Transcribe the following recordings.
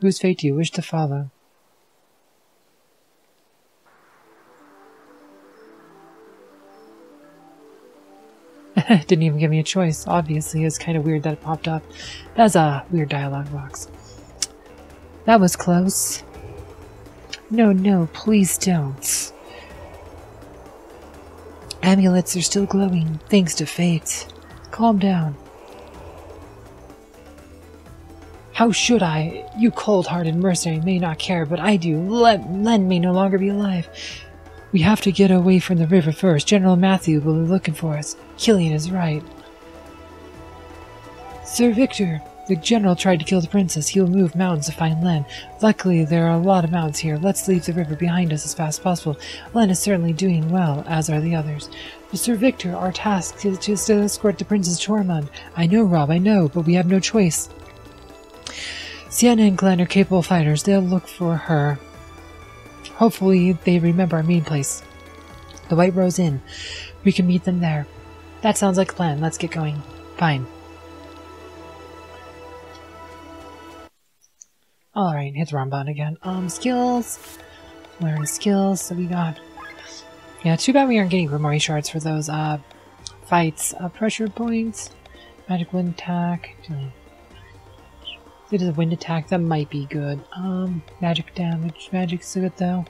Whose fate do you wish to follow? Didn't even give me a choice. Obviously, it's kind of weird that it popped up. That's a weird dialogue box. That was close. No, no, please don't. Amulets are still glowing, thanks to fate. Calm down. How should I? You cold-hearted mercenary may not care, but I do. Let Lenne may no longer be alive. We have to get away from the river first. General Matthew will be looking for us. Kylian is right. Sir Victor, the general tried to kill the princess. He will move mountains to find Lenne. Luckily, there are a lot of mountains here. Let's leave the river behind us as fast as possible. Lenne is certainly doing well, as are the others. But Sir Victor, our task is to escort the princess to Ormond. I know, Robb, I know, but we have no choice. Sienna and Glenn are capable fighters. They'll look for her. Hopefully, they remember our meeting place. The White Rose Inn. We can meet them there. That sounds like a plan. Let's get going. Fine. Alright, hit the wrong button again. Um, skills. Learn skills. So we got... Yeah, too bad we aren't getting Grimoire shards for those, uh, fights. Uh, pressure points. Magic wind attack. If it is a wind attack, that might be good. Um, magic damage. Magic's good though.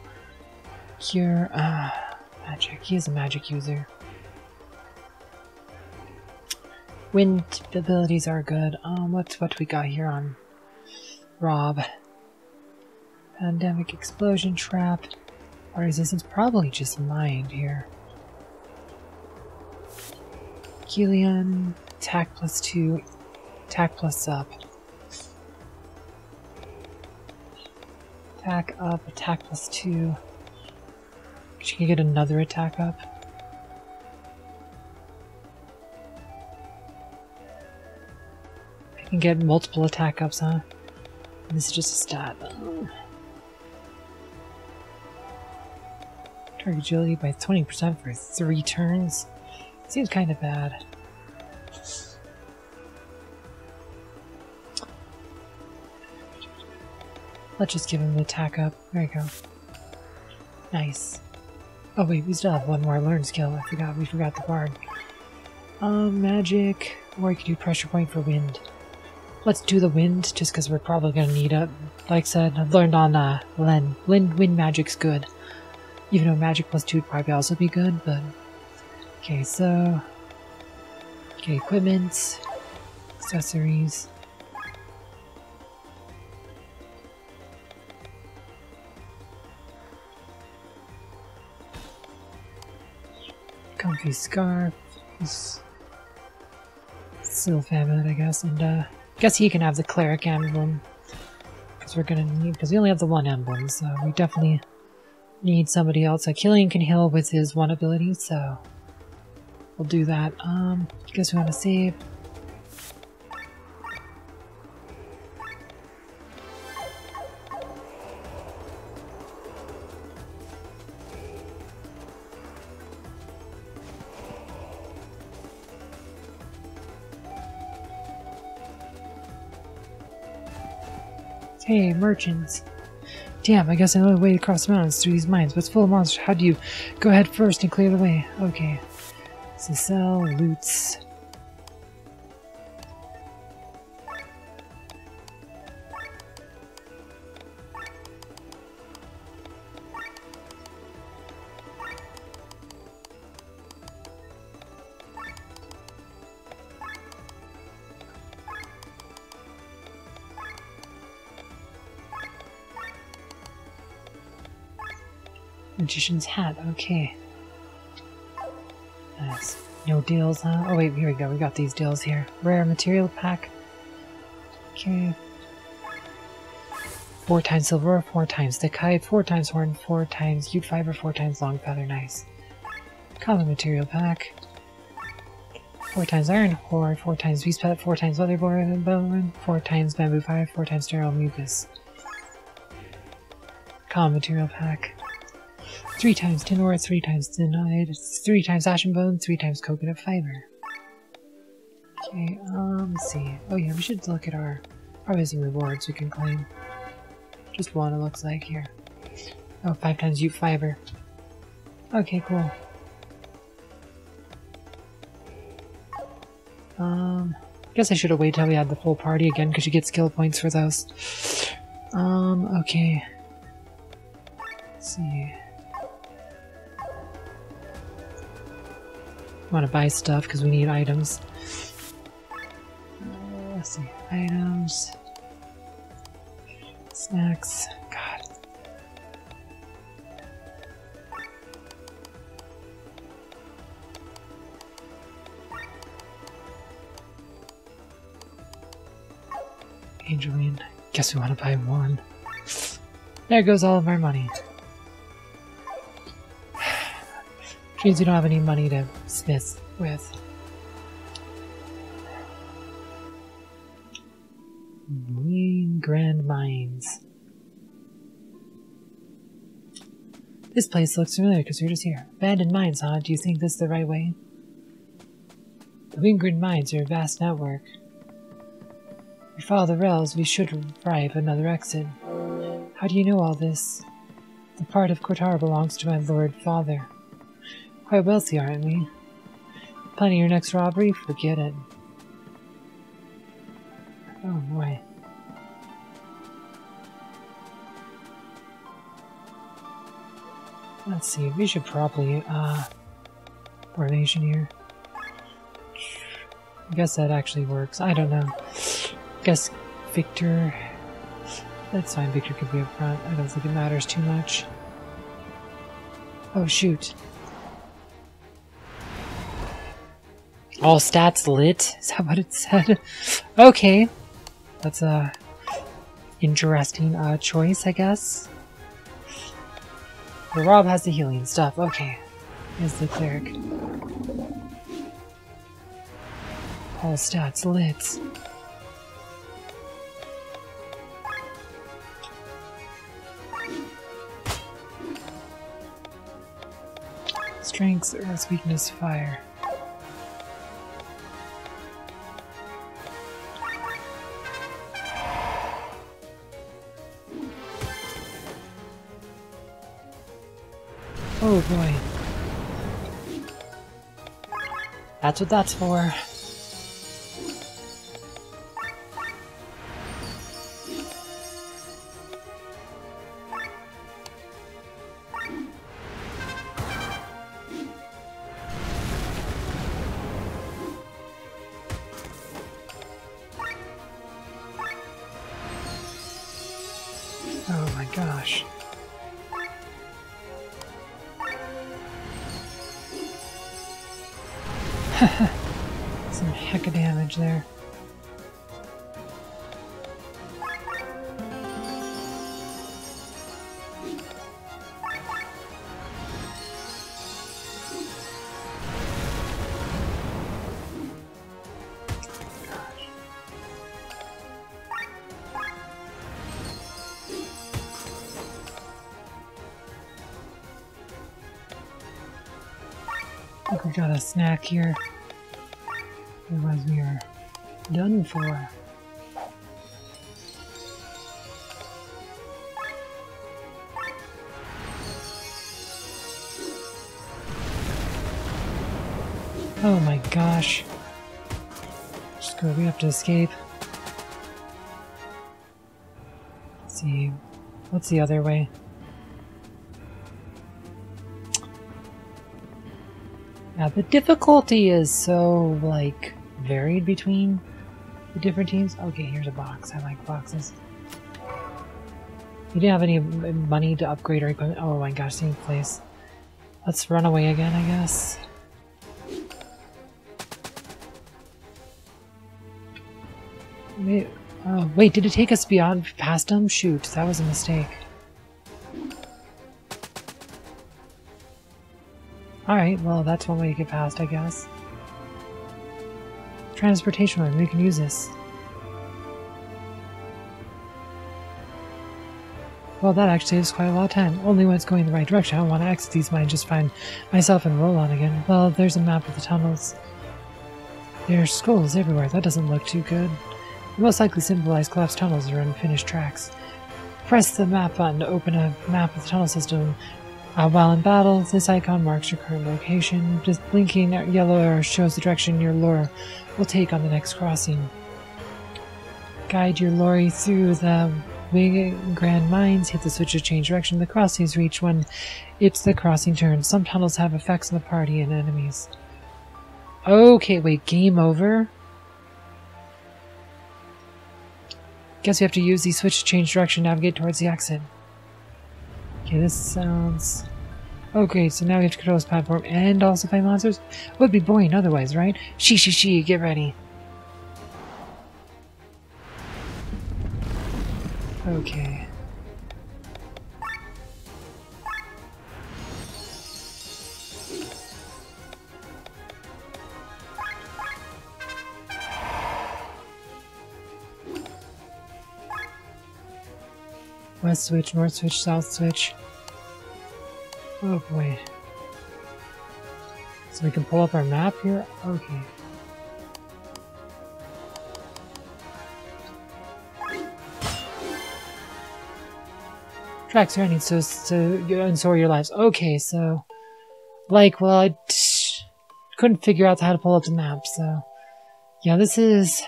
Cure. Ah, magic. He is a magic user. Wind abilities are good. Um, what's what we got here on Robb? Pandemic explosion trap. Our resistance probably just mind here. Kylian, attack plus two, attack plus up. Attack up, attack plus two. She can get another attack up. I can get multiple attack ups, huh? This is just a stat. Oh. Target agility by 20% for three turns. Seems kind of bad. Let's just give him the attack up. There you go. Nice. Oh wait, we still have one more learn skill. I forgot, we forgot the bard. Um, magic, or you can do pressure point for wind. Let's do the wind, just because we're probably going to need it. Like I said, I've learned on uh, Lenne. Wind, wind magic's good. Even though magic plus 2 would probably also be good, but... Okay, so... Okay, equipment, accessories... comfy scarf. Sylph amulet, I guess, and uh, guess he can have the cleric emblem because we're gonna need because we only have the one emblem, so we definitely need somebody else. Uh, Kylian can heal with his one ability, so we'll do that. Um, guess we want to save. Hey, merchants. Damn, I guess I know the way across the mountains through these mines, but it's full of monsters. How do you go ahead first and clear the way? Okay. So sell, loots. Magician's hat, okay. Nice. No deals, huh? Oh wait, here we go, we got these deals here. Rare material pack. Okay. Four times silver, four times thick hide, four times horn, four times jute fiber, four times long feather, nice. Common material pack. Four times iron horde, four times beast pet, four times leather bone, four times bamboo fire, four times sterile mucus. Common material pack. Three times tin ore, three times tin hide, three times ashen bone, three times coconut fiber. Okay, um, let's see. Oh yeah, we should look at our, probably some rewards we can claim. Just one, it looks like here. Oh, five times jute fiber. Okay, cool. Um, guess I should have waited till we had the full party again because you get skill points for those. Um, okay. Let's see. Want to buy stuff because we need items. Uh, let's see. Items. Snacks. God. Angeline. Guess we want to buy one. There goes all of our money. Means you don't have any money to smith with. Wygrand Mines. This place looks familiar because we're just here. Abandoned mines, huh? Do you think this is the right way? The Wygrand mines are a vast network. If we follow the rails, we should arrive another exit. How do you know all this? The part of Kortara belongs to my lord father. Quite wealthy, aren't we? Planning your next robbery? Forget it. Oh boy. Let's see, we should probably, uh, formation here. I guess that actually works. I don't know. Guess Victor... That's fine, Victor could be up front. I don't think it matters too much. Oh shoot. All stats lit? Is that what it said? okay. That's a interesting uh, choice, I guess. But Robb has the healing stuff. Okay. Is the cleric. All stats lit. Strength, Earth, Weakness, Fire. Oh boy. That's what that's for. Got a snack here. Otherwise we are done for. Oh my gosh. Just go, we have to escape. Let's see. What's the other way? The difficulty is so, like, varied between the different teams. Okay, here's a box. I like boxes. You didn't have any money to upgrade our equipment. Oh my gosh, same place. Let's run away again, I guess. Wait, oh, wait, did it take us beyond past them? Shoot, that was a mistake. Alright, well that's one way to get past, I guess. Transportation line, we can use this. Well, that actually is quite a lot of time. Only when it's going in the right direction. I don't want to exit these mines, just find myself and roll on again. Well, there's a map of the tunnels. There's skulls everywhere. That doesn't look too good. They most likely symbolize collapsed tunnels or unfinished tracks. Press the map button to open a map of the tunnel system. Uh, while in battle, this icon marks your current location. This blinking yellow arrow shows the direction your lure will take on the next crossing. Guide your lorry through the Wygrand Mines. Hit the switch to change direction. The crossings reach when it's the crossing turn. Some tunnels have effects on the party and enemies. Okay, wait, game over? Guess we have to use the switch to change direction, navigate towards the exit. Okay, this sounds... Okay, so now we have to control this platform and also fight monsters? Would be boring otherwise, right? She, she, she, get ready. Okay. West switch, north switch, south switch. Oh boy. So we can pull up our map here? Okay. Tracks running so to and so your lives. Okay, so like well I couldn't figure out how to pull up the map, so yeah, this is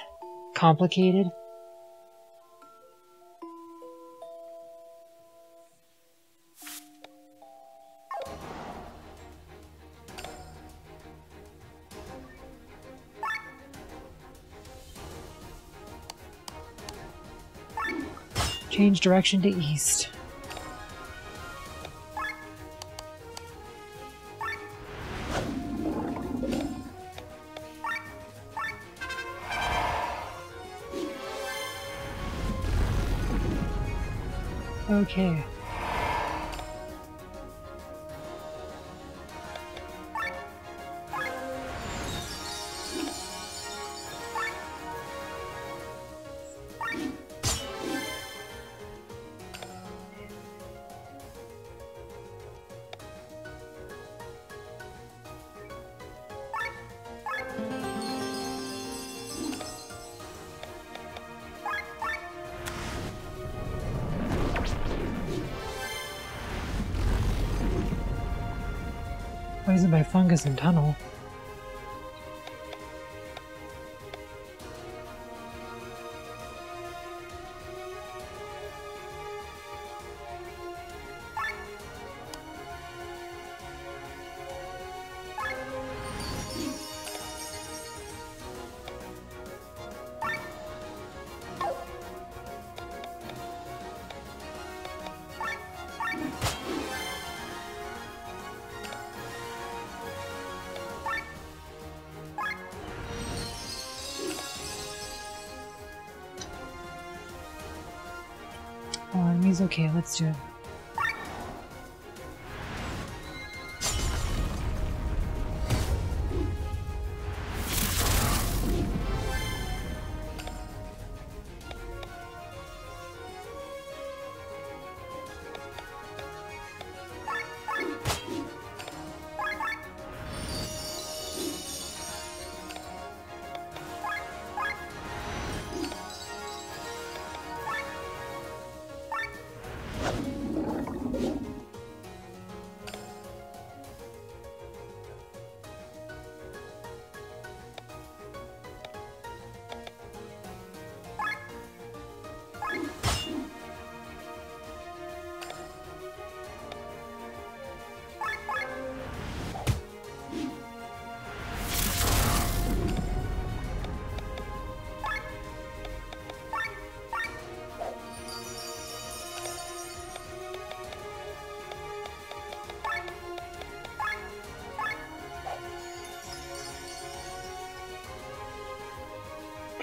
complicated. Change direction to east. Okay. And tunnel. He's okay, let's do it.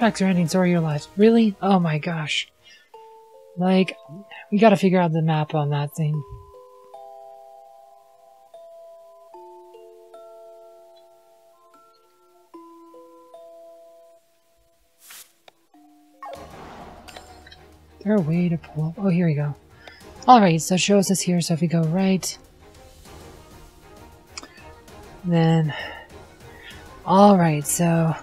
Tracks are ending, so are your lives. Really? Oh my gosh. Like, we gotta figure out the map on that thing. There a way to pull up? Oh, here we go. Alright, so shows us here, so if we go right, then, alright, so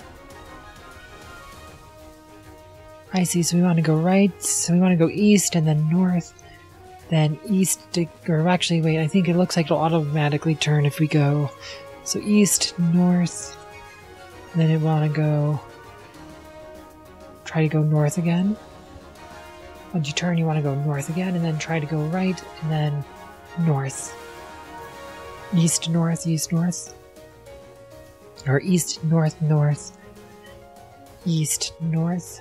So we want to go right. So we want to go east and then north. Then east, to, or actually, wait, I think it looks like it'll automatically turn if we go. So east, north. Then it want to go. Try to go north again. Once you turn, you want to go north again, and then try to go right, and then north. East, north, east, north. Or east, north, north. East, north.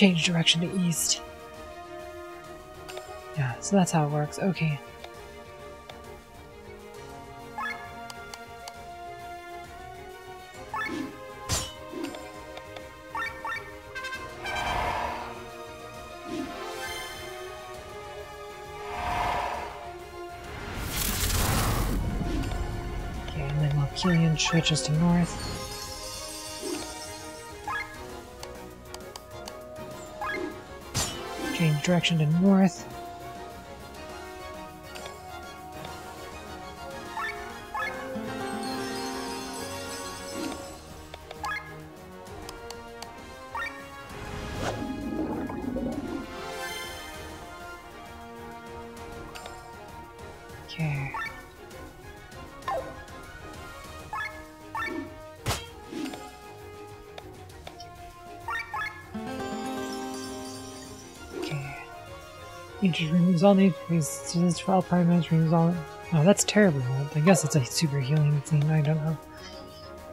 Change direction to east. Yeah, so that's how it works. Okay. Okay, and then Kylian switches to north. Direction to north. All the this for all primers, removes all Oh, that's terrible. I guess it's a super healing thing, I don't know.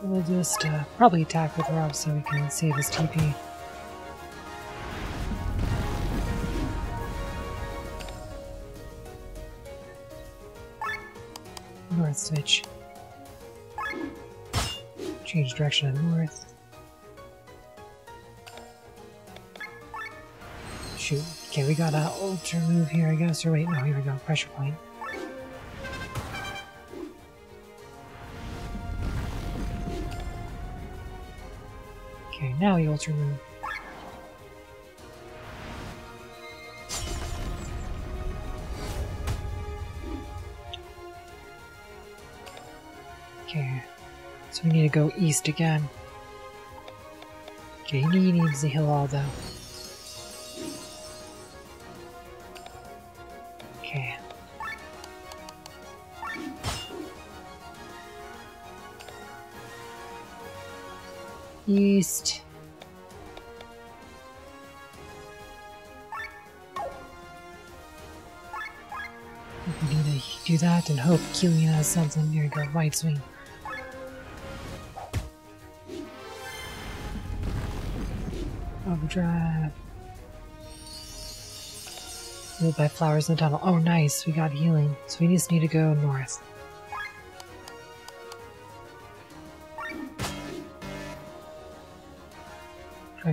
We'll just uh, probably attack with Robb so we can save his TP. North switch. Change direction north. Okay, we got an ultra move here, I guess. Or wait, no, here we go. Pressure point. Okay, now he ultra move. Okay, so we need to go east again. Okay, he needs to heal all though. East. We need to do that and hope Kylian has something. You go, white swing. Overdrive. Healed by flowers in the tunnel. Oh, nice. We got healing. So we just need to go north.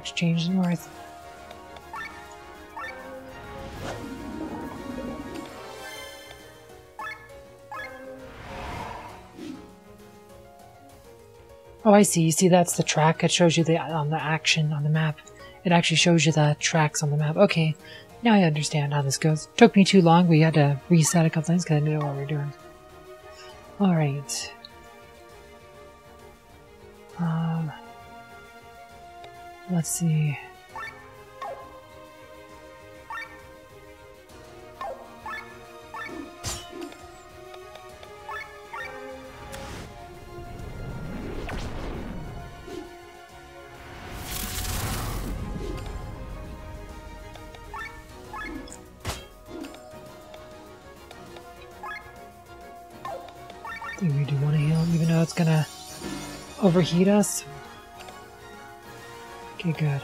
Exchange north. Oh, I see. You see, that's the track. It shows you the on the action on the map. It actually shows you the tracks on the map. Okay, now I understand how this goes. Took me too long. We had to reset a couple things because I didn't know what we were doing. All right. Um, let's see. I think we do want to heal even though it's gonna overheat us. Okay, good.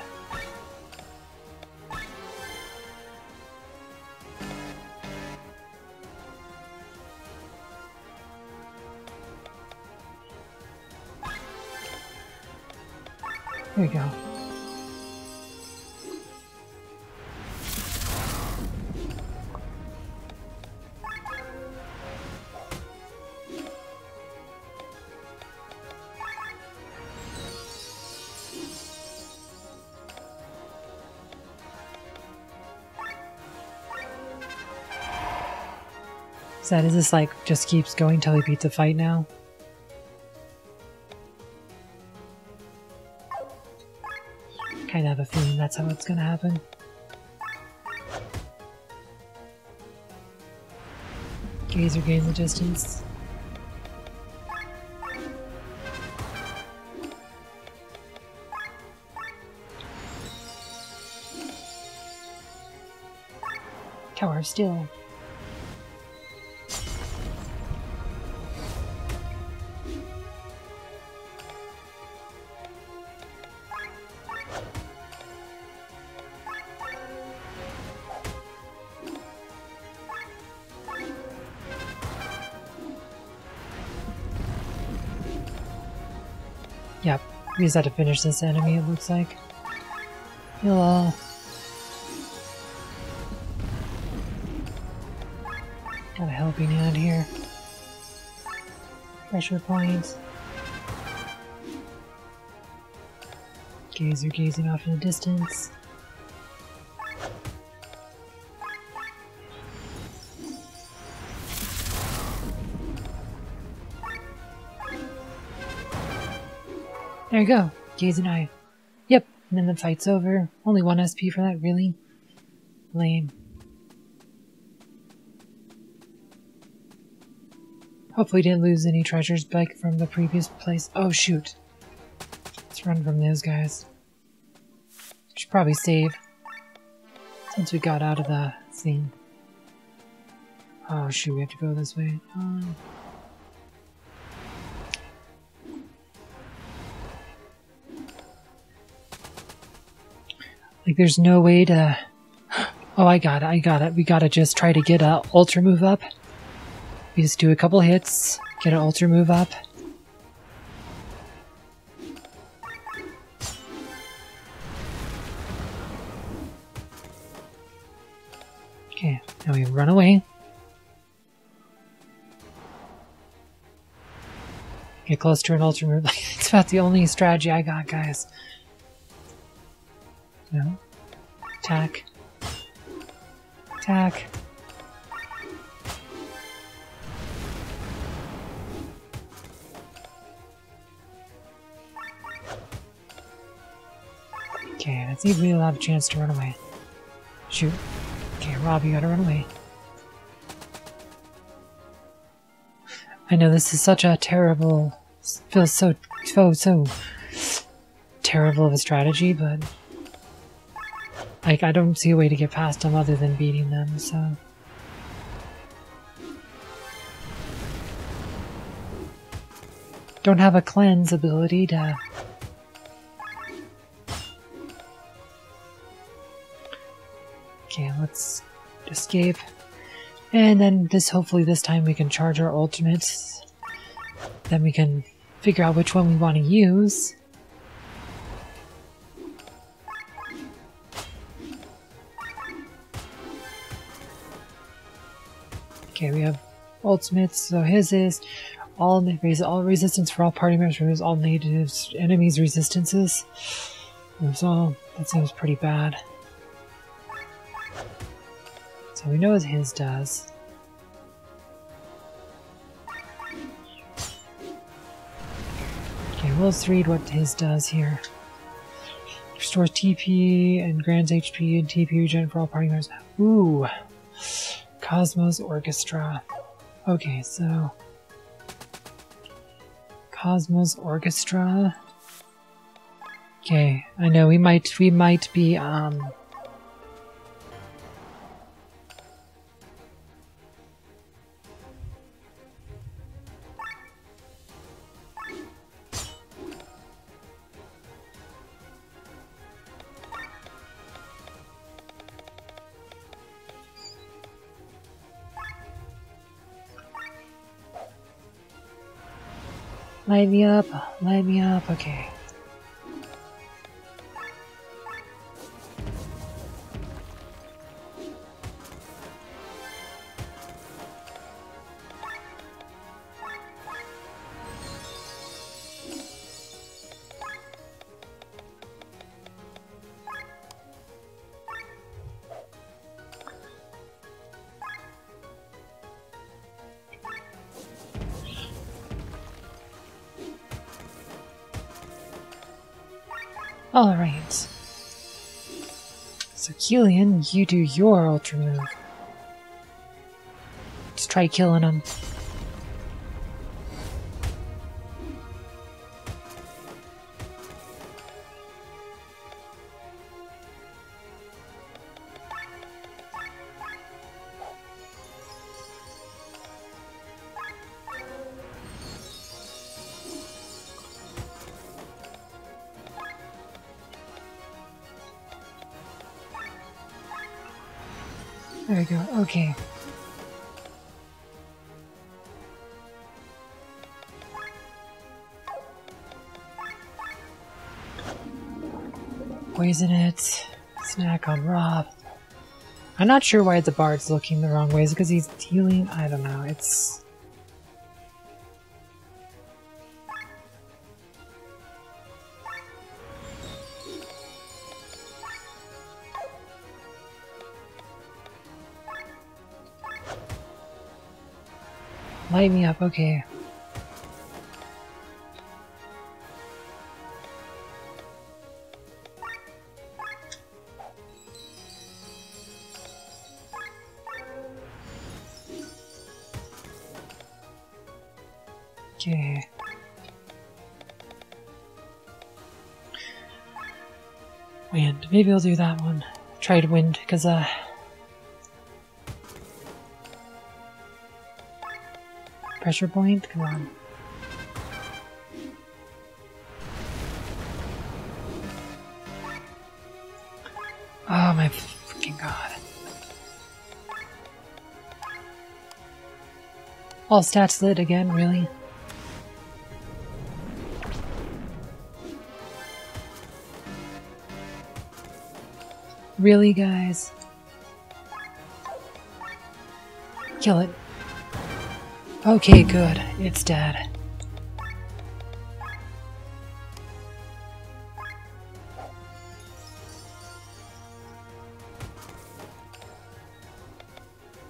There you go. Is this like just keeps going till he beats the fight now? Kind of have a feeling that's how it's gonna happen. Gazer gains the distance. Tower of Steel. We just had to finish this enemy, it looks like. Hello. Got a helping hand here. Pressure points. Gazer gazing off in the distance. There you go. Gazing eye. Yep, and then the fight's over. Only one SP for that, really? Lame. Hopefully didn't lose any treasures back from the previous place. Oh shoot. Let's run from those guys. Should probably save. Since we got out of the scene. Oh shoot, we have to go this way. Um, like there's no way to... Oh, I got it, I got it. We gotta just try to get a ultra move up. We just do a couple hits, get an ultra move up. Okay, now we run away. Get close to an ultra move. it's about the only strategy I got, guys. No. Attack. Attack. Okay, if we'll have a chance to run away. Shoot. Okay, Robb, you gotta run away. I know this is such a terrible, feels so, so, so terrible of a strategy, but like I don't see a way to get past them other than beating them, so. Don't have a cleanse ability to Okay, let's escape. And then this, hopefully this time we can charge our ultimates. Then we can figure out which one we want to use. Okay, we have ultimates, so his is all all resistance for all party members, removes all native enemies' resistances. So that seems pretty bad. So we know what his does. Okay, well, let's read what his does here. Restores TP and grants HP and TP regen for all party members. Ooh. Cosmos Orchestra. Okay, so... Cosmos Orchestra. Okay, I know we might we might be um Light me up, light me up, okay. Alright. So Kylian, you do your ultra move. Let's try killing him. There we go. Okay. Poison it. Snack on Robb. I'm not sure why the bard's looking the wrong way. Is it because he's dealing, I don't know. It's... Light me up, okay. Okay. Wind. Maybe I'll do that one. Try to wind, because, uh... Pressure point? Come on. Oh my freaking god. All stats lit again, really? Really, guys? Kill it. Okay, good. It's dead.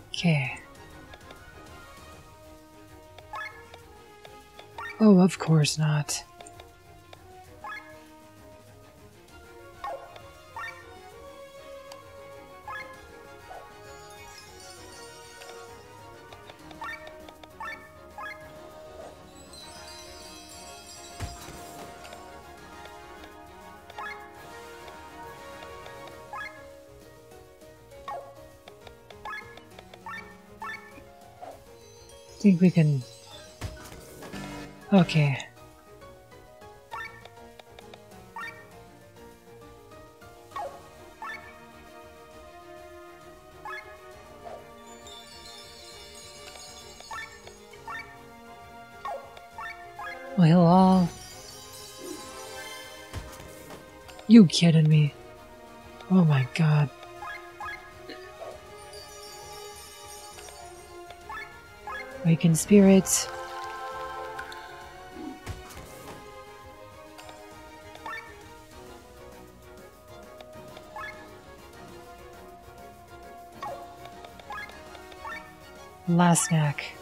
Okay. Oh, of course not. Think we can... Okay. Well, all... You kidding me? Oh my god. Awaken spirits. Last snack.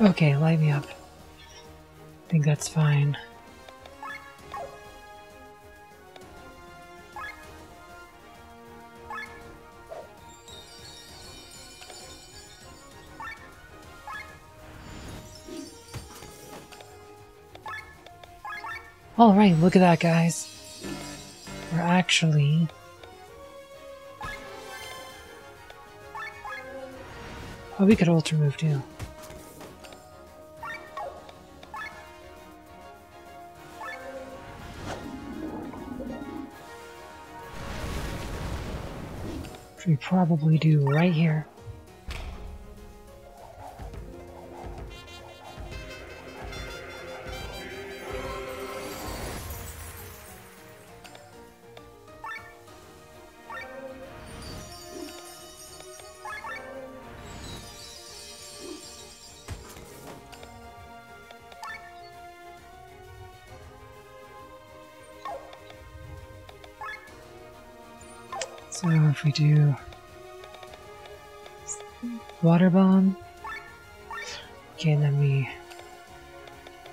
Okay, light me up. I think that's fine. Alright, look at that, guys. We're actually... Oh, we could alter move too. Which we probably do right here.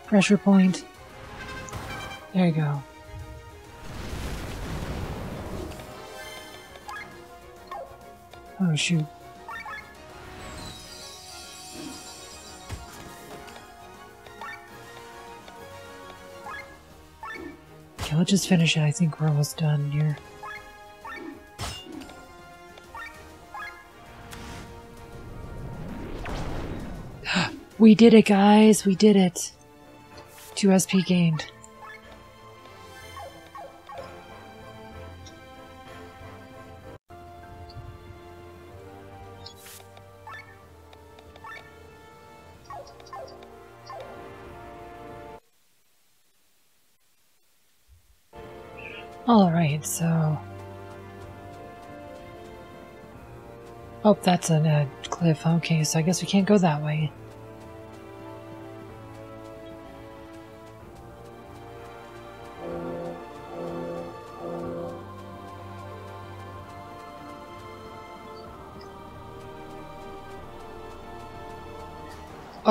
Pressure point, There you go. Oh shoot. Okay, let's just finish it. I think we're almost done here. we did it, guys! We did it! 2 SP gained. Alright, so... Oh, that's a uh, cliff. Okay, so I guess we can't go that way.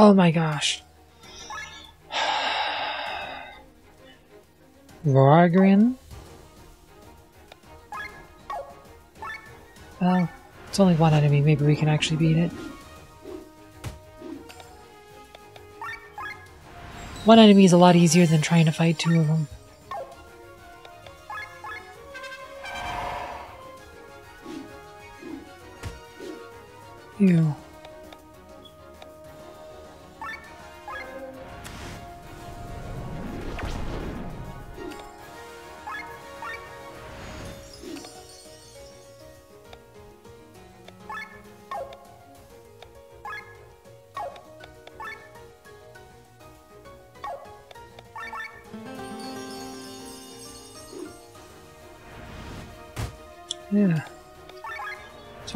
Oh my gosh. Rogrin? Well, it's only one enemy. Maybe we can actually beat it. One enemy is a lot easier than trying to fight two of them.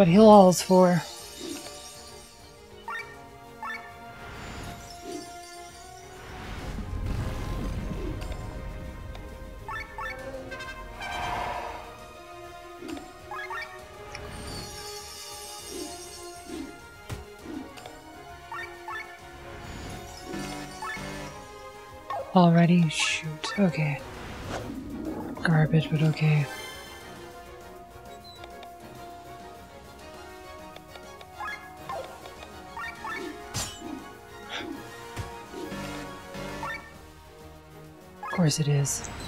What heal all is for. Already? Shoot. Okay. Garbage, but okay. Course it is.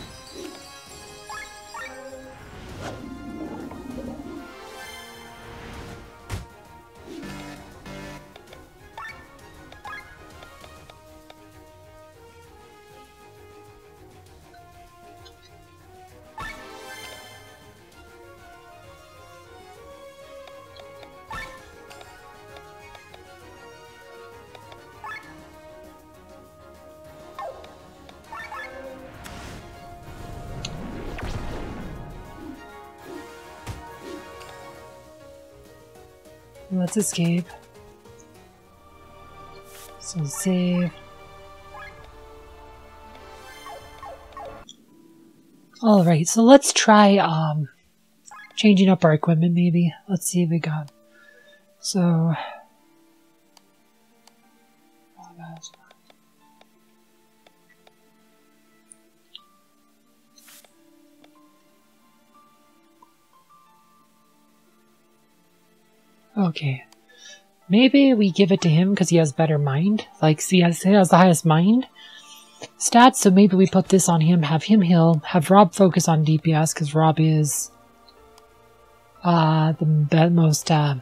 Let's escape. So save. Alright, so let's try um changing up our equipment maybe. Let's see if we got so Okay. Maybe we give it to him because he has better mind. Like, see, he has, he has the highest mind stats, so maybe we put this on him, have him heal, have Robb focus on DPS because Robb is uh, the most uh,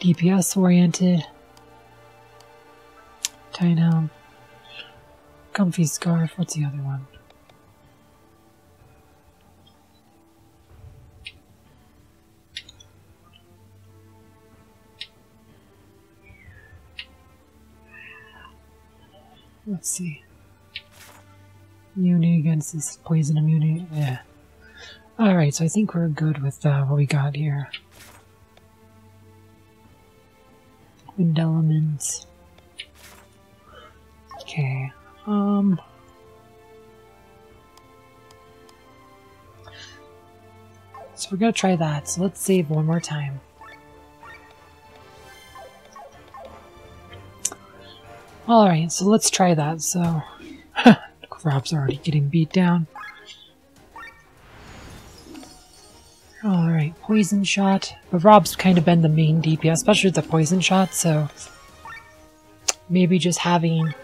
DPS oriented. Tie down. Comfy Scarf. What's the other one? Let's see. Immunity against this poison immunity. Yeah. Alright, so I think we're good with uh, what we got here. Wind elements. Okay. Um. So we're gonna try that. So let's save one more time. Alright, so let's try that. So, Robb's already getting beat down. Alright, poison shot. But Robb's kind of been the main DPS, especially the poison shot, so maybe just having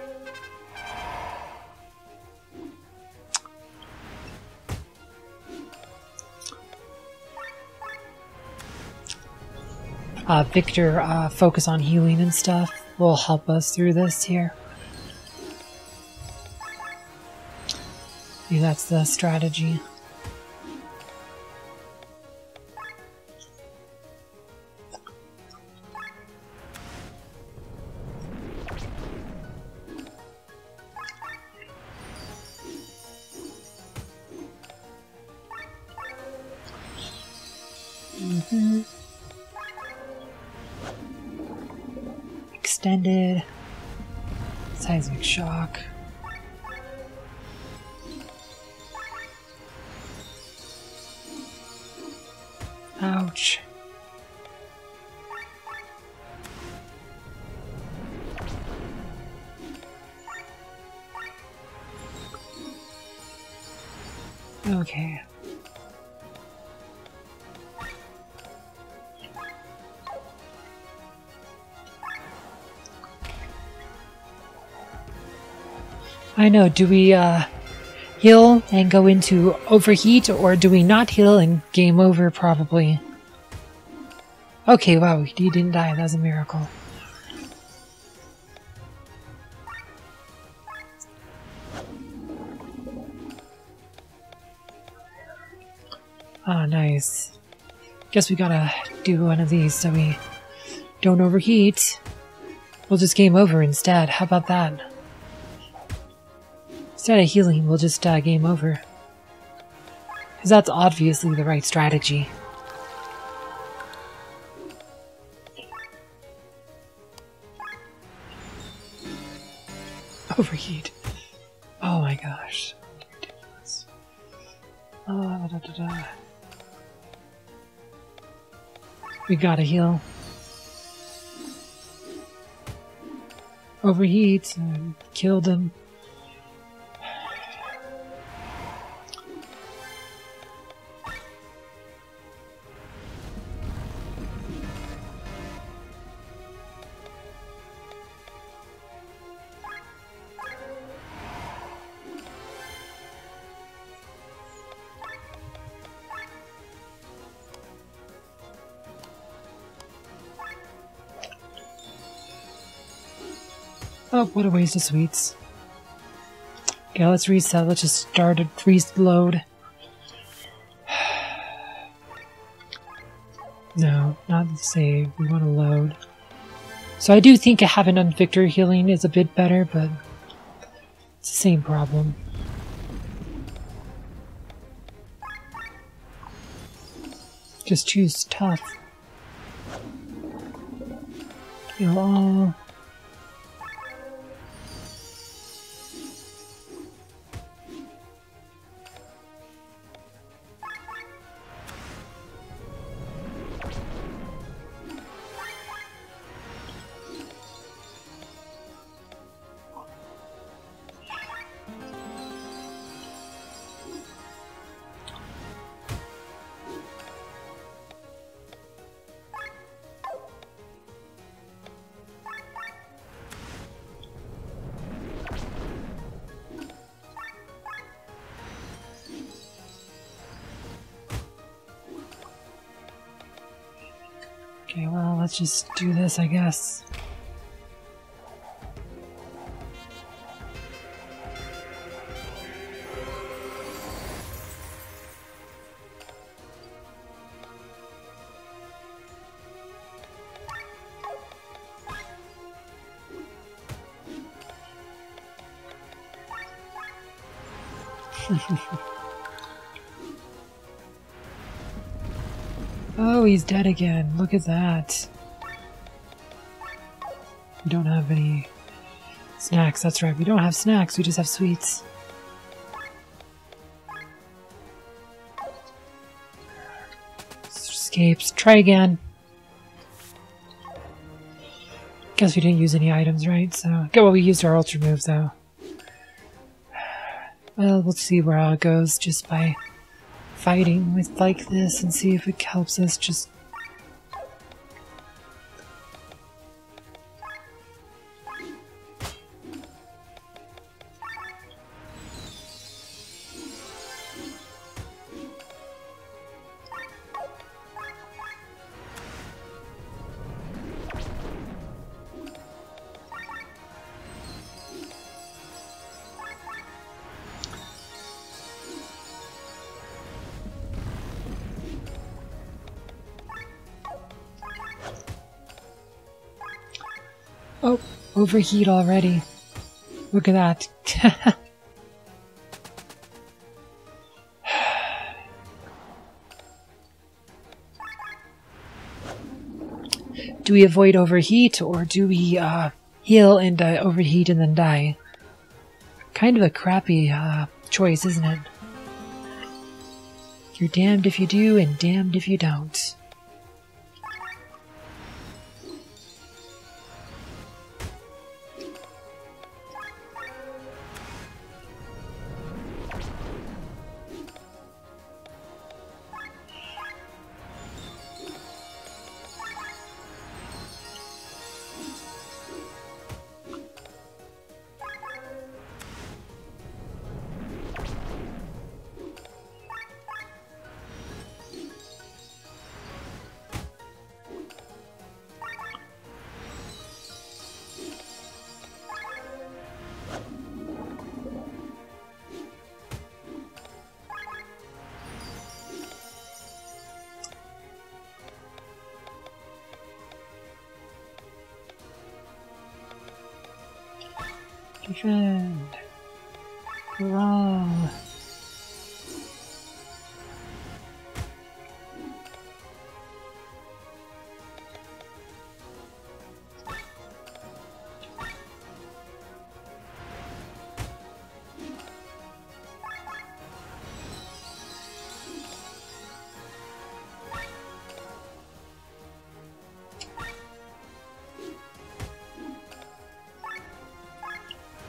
uh, Victor uh, focus on healing and stuff will help us through this here. Maybe that's the strategy. I know, do we uh, heal and go into overheat, or do we not heal and game over, probably? Okay, wow, he didn't die, that's a miracle. Ah, oh, nice. Guess we gotta do one of these so we don't overheat. We'll just game over instead, how about that? Instead of healing, we'll just uh, game over. Because that's obviously the right strategy. Overheat. Oh my gosh. Ridiculous. Oh, da, da, da. We gotta heal. Overheat. killed him. What a waste of sweets. Okay, let's reset. Let's just start a reload. no, not save. We want to load. So I do think having on Victor healing is a bit better, but it's the same problem. Just choose tough. Heal all. Just do this, I guess. Oh, he's dead again. Look at that. We don't have any snacks. That's right. We don't have snacks. We just have sweets. Escapes. Try again. Guess we didn't use any items, right? So, okay, well, we used our ultra move, though. Well, we'll see where it goes just by fighting with like this and see if it helps us just Oh, overheat already. Look at that. do we avoid overheat or do we uh, heal and uh, overheat and then die? Kind of a crappy uh, choice, isn't it? You're damned if you do and damned if you don't.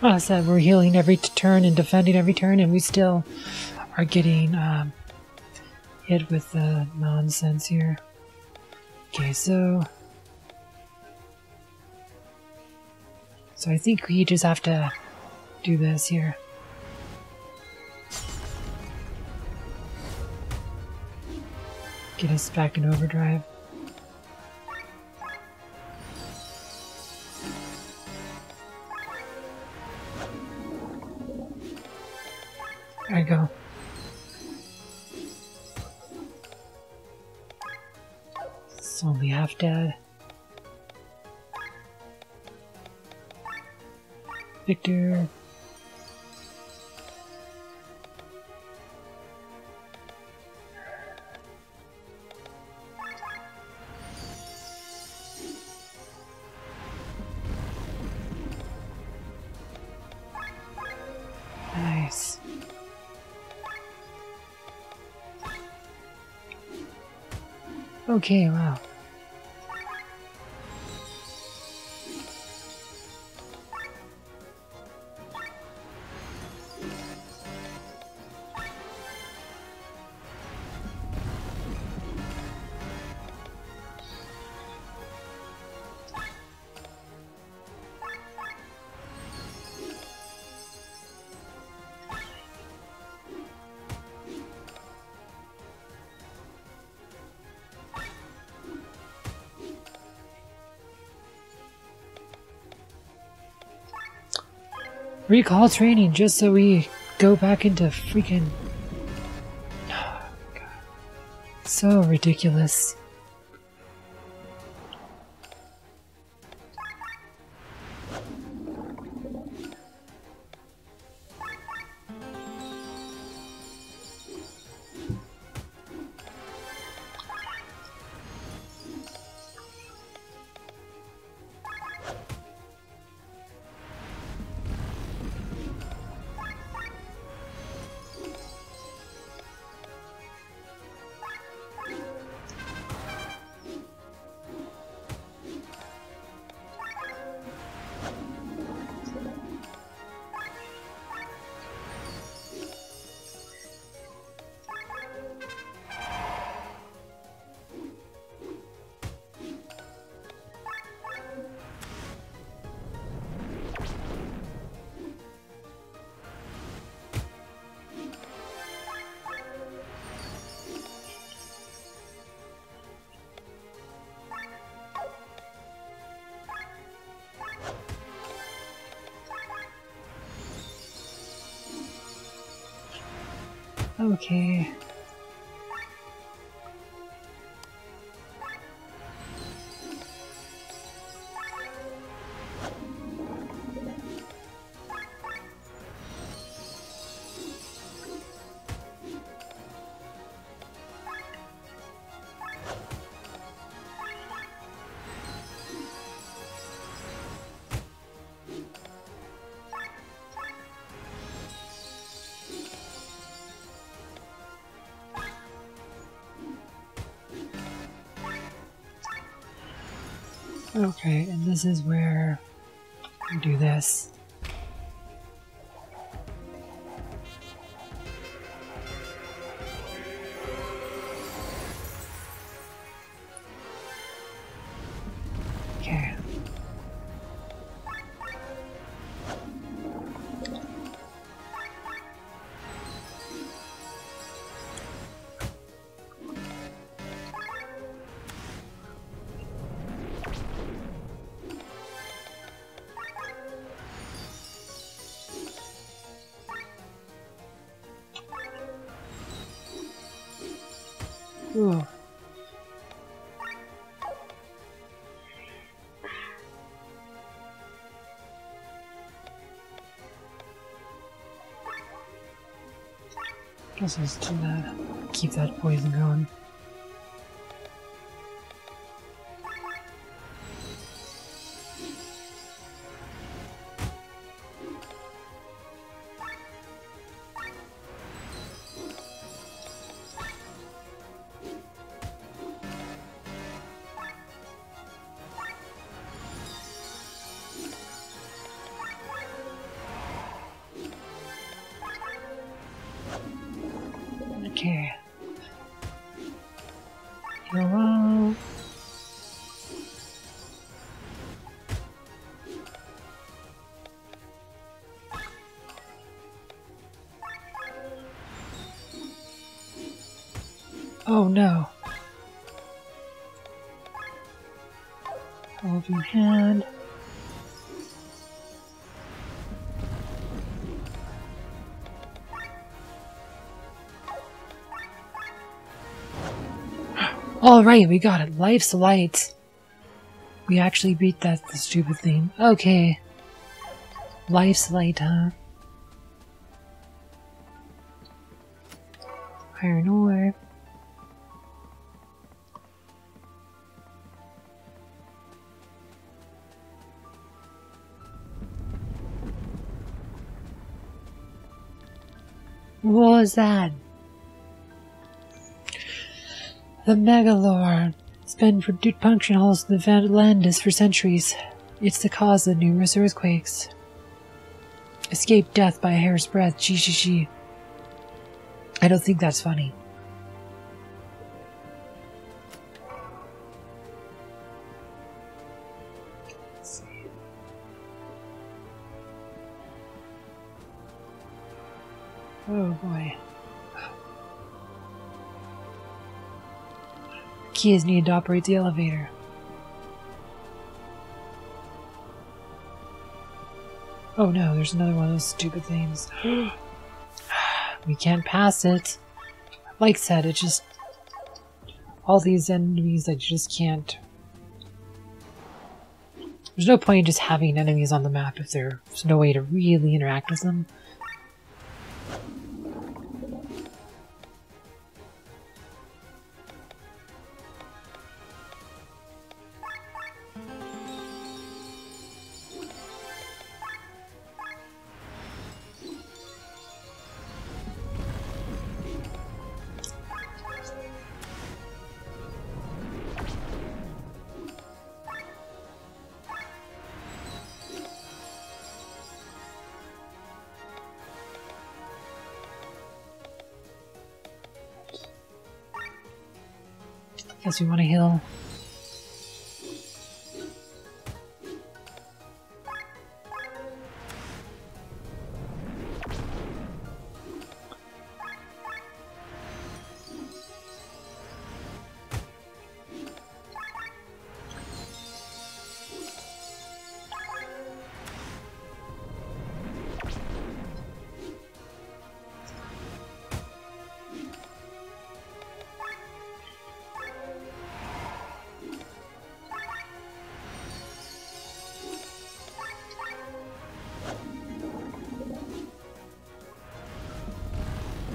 I said we're healing every turn and defending every turn, and we still are getting um, hit with the nonsense here. Okay, so. So I think we just have to do this here. Get us back in overdrive. Dead. Victor. Nice. Okay, wow. Recall training just so we go back into freaking. Oh, God. So ridiculous. Okay, and this is where we do this. Guess let's do that. Keep that poison going. Oh no. Helping hand. All right, we got it. Life's light. We actually beat that stupid thing. Okay. Life's light, huh? Iron ore. That? The Megalord has been puncturing holes in the Landis for centuries. It's the cause of numerous earthquakes. Escaped death by a hair's breadth. Gee, gee, gee. I don't think that's funny. Key is needed to operate the elevator. Oh no, there's another one of those stupid things. we can't pass it. Like said, it just... All these enemies that you just can't... There's no point in just having enemies on the map if there's no way to really interact with them. Guess we want to heal.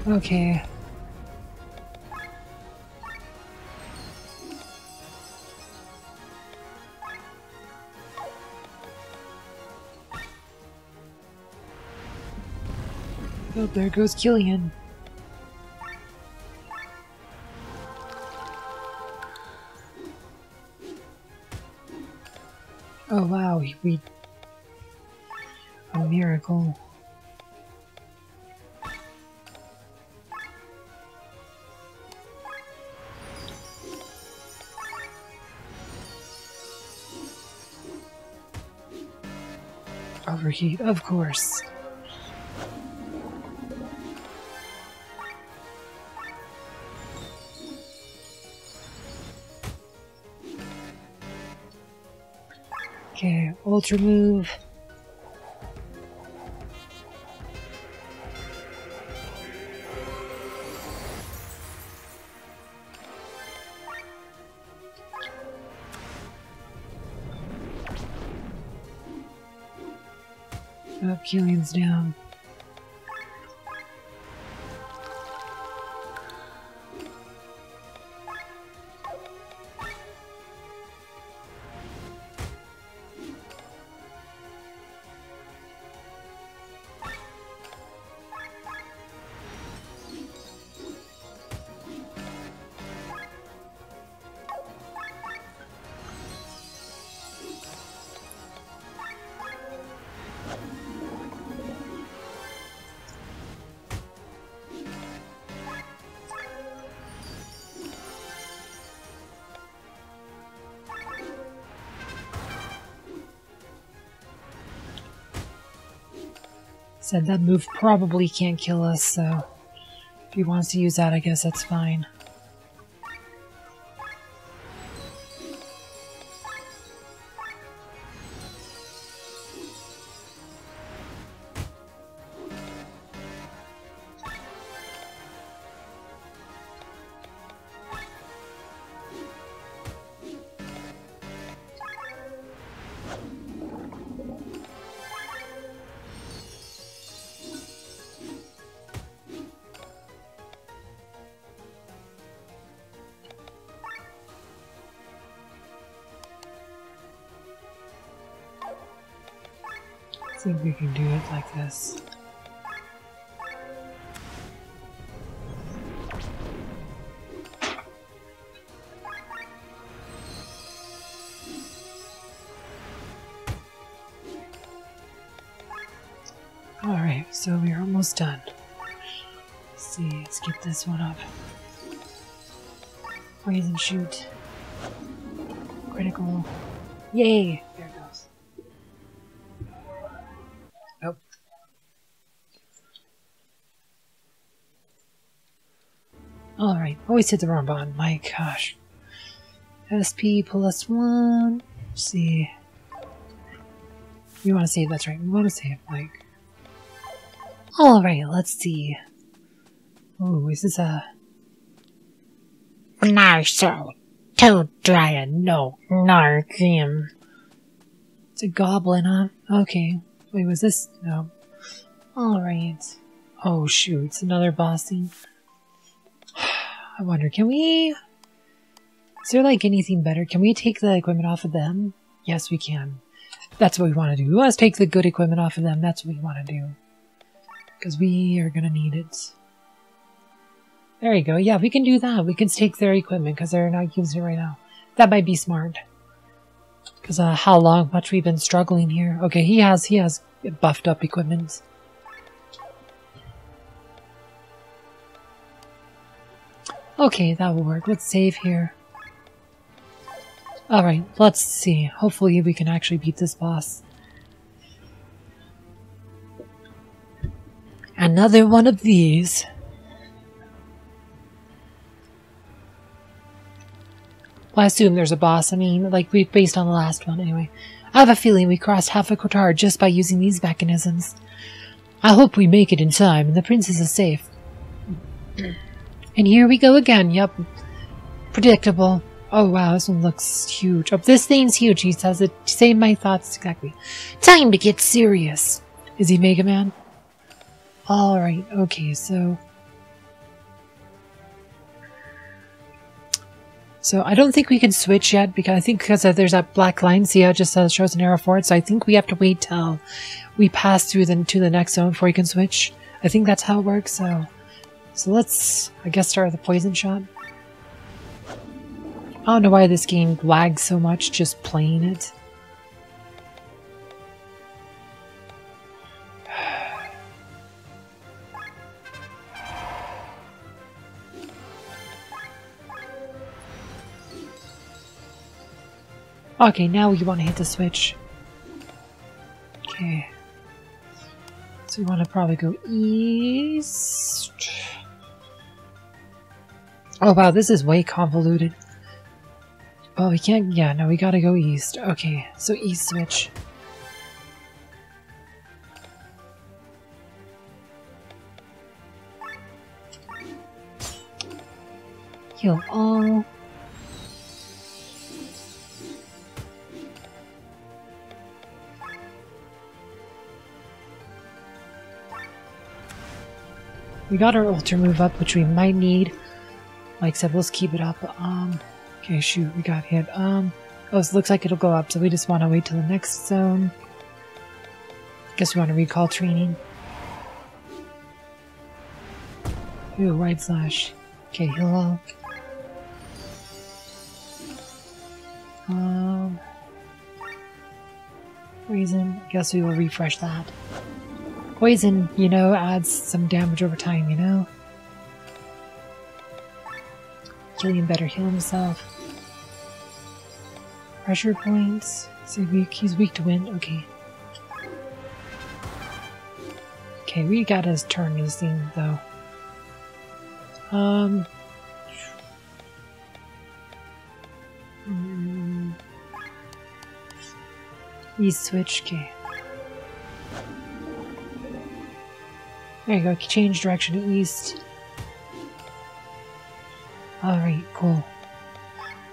Okay. Oh, there goes Kylian. Oh wow, we... A miracle. Of course. Okay, ultra move. Said that move probably can't kill us, so if he wants to use that, I guess that's fine. If we can do it like this. Alright, so we're almost done. Let's see, let's get this one up. Poison shoot. Critical. Yay! Oh, always hit the wrong button. My gosh. SP plus one. Let's see. We want to save, that's right. We want to save, like. Alright, let's see. Oh, is this a. Now so, to dry no narkim. It's a goblin, huh? Okay. Wait, was this? No. Alright. Oh, shoot. It's another boss scene. I wonder, can we... Is there, like, anything better? Can we take the equipment off of them? Yes, we can. That's what we want to do. To take the good equipment off of them. That's what we want to do. Because we are going to need it. There you go. Yeah, we can do that. We can take their equipment because they're not using it right now. That might be smart. Because uh, how long, much we've been struggling here. Okay, he has, he has buffed up equipment. Okay, that will work. Let's save here. Alright, let's see. Hopefully we can actually beat this boss. Another one of these. Well, I assume there's a boss. I mean, like, we based on the last one anyway. I have a feeling we crossed half a Kortara just by using these mechanisms. I hope we make it in time and the princess is safe. And here we go again. Yep. Predictable. Oh wow, this one looks huge. Oh, this thing's huge, he says it. Same my thoughts exactly. Time to get serious. Is he Mega Man? Alright, okay, so... So I don't think we can switch yet because I think because there's that black line. See how it just says shows an arrow for it. So I think we have to wait till we pass through the to the next zone before we can switch. I think that's how it works. So so let's I guess start with a poison shot. I don't know why this game lags so much just playing it. Okay, now we want to hit the switch. Okay. So we want to probably go east. Oh wow, this is way convoluted. Oh, we can't. Yeah, no, we gotta go east. Okay, so east switch. Heal all. We got our ultra move up, which we might need. Like I said, let's keep it up. Um, okay, shoot, we got hit. Um, oh, it looks like it'll go up, so we just want to wait till the next zone. Guess we want to recall training. Ooh, wide slash. Okay, heal all. Um, reason. Guess we will refresh that. Poison, you know, adds some damage over time, you know? Kylian better heal himself. Pressure points. So weak. He's weak to wind. Okay. Okay, we gotta turn this thing though. Um. Mm, east switch. Okay. There you go, change direction to east. Alright, cool.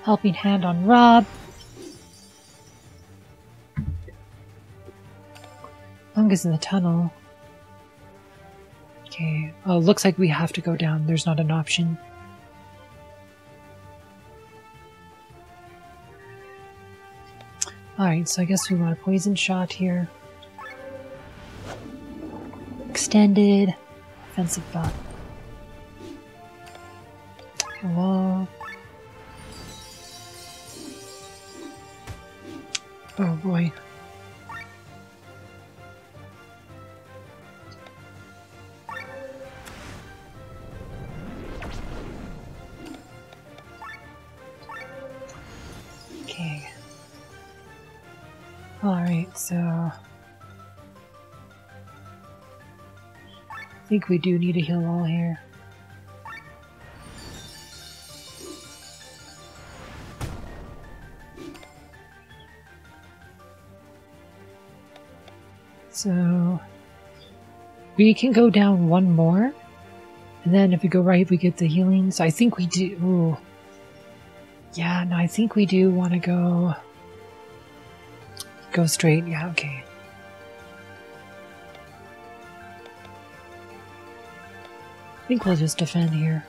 Helping hand on Robb. Fungus in the tunnel. Okay. Oh, looks like we have to go down. There's not an option. Alright, so I guess we want a poison shot here extended offensive buff. Hello. Oh boy. Okay. Alright, so... I think we do need a heal all here. We can go down one more, and then if we go right, we get the healing. So I think we do. Ooh. Yeah, no, I think we do want to go go straight. Yeah, okay. I think we'll just defend here.